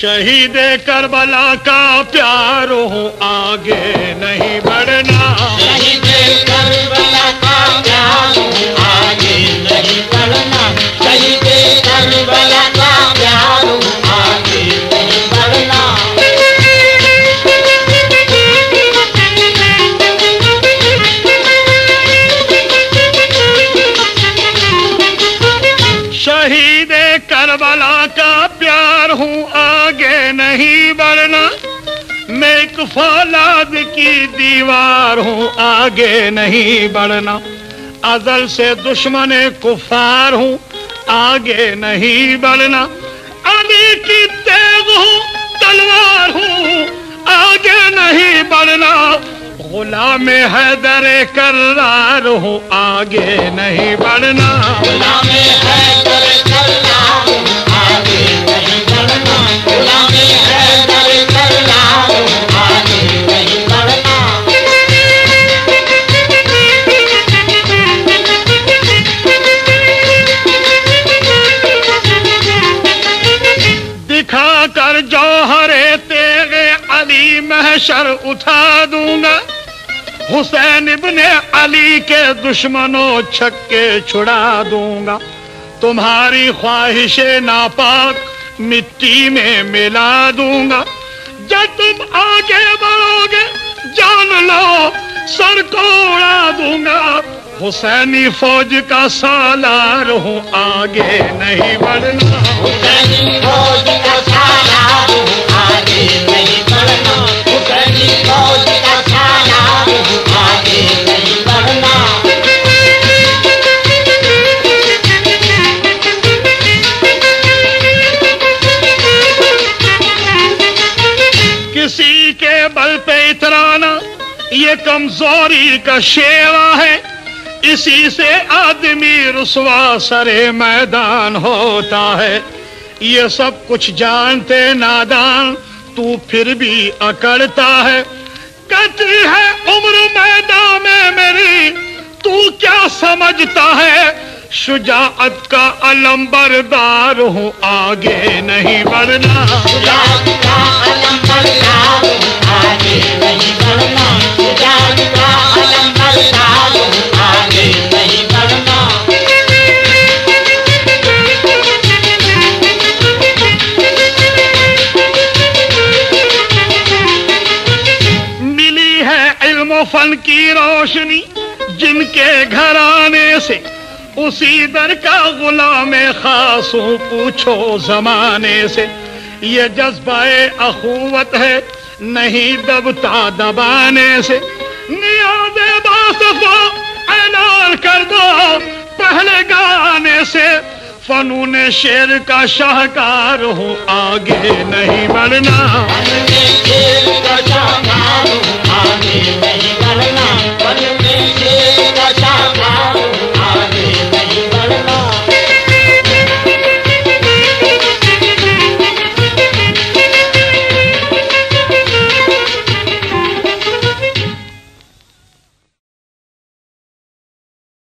شہید کربلا کا پیار ہوں آگے نہیں بڑھنا۔ شہید کربلا کا پیار ہوں آگے نہیں بڑھنا۔ شہید کربلا کا پیار ہوں آگے نہیں بڑھنا۔ شہید کربلا کا بڑھنا، میں ایک فولاد کی دیوار ہوں، آگے نہیں بڑھنا۔ ازل سے دشمن کفار ہوں، آگے نہیں بڑھنا۔ علی کی تیز ہوں، تلوار ہوں، آگے نہیں بڑھنا۔ غلام حیدر کرار ہوں، آگے نہیں بڑھنا۔ غلام حیدر کر جوہرے تیرے علی محشر اٹھا دوں گا۔ حسین ابن علی کے دشمنوں چھکے چھڑا دوں گا۔ تمہاری خواہش ناپاک مٹی میں ملا دوں گا۔ جب تم آگے بڑھو گے، جان لو، سر کو اڑا دوں گا۔ حسینی فوج کا سالار ہوں، آگے نہیں بڑھنا۔ حسینی یہ کمزوری کا شیوا ہے۔ اسی سے آدمی رسوا سرے میدان ہوتا ہے۔ یہ سب کچھ جانتے نادان، تو پھر بھی اکڑتا ہے۔ کہتی ہے عمر میدان میں میری، تو کیا سمجھتا ہے؟ شجاعت کا علم بردار ہوں، آگے نہیں بڑھنا۔ شجاعت کا علم بردار ہوں، آگے نہیں علم و فن کی روشنی جن کے گھرانے سے اسی در کا غلام خاص ہوں، پوچھو زمانے سے۔ یہ جذبہ اخوت ہے، نہیں دبتا دبانے سے۔ نیاز باصفا اعلان کر دو پہلے گانے سے۔ فنون شیر کا شاہکار ہوں، آگے نہیں بڑھنا۔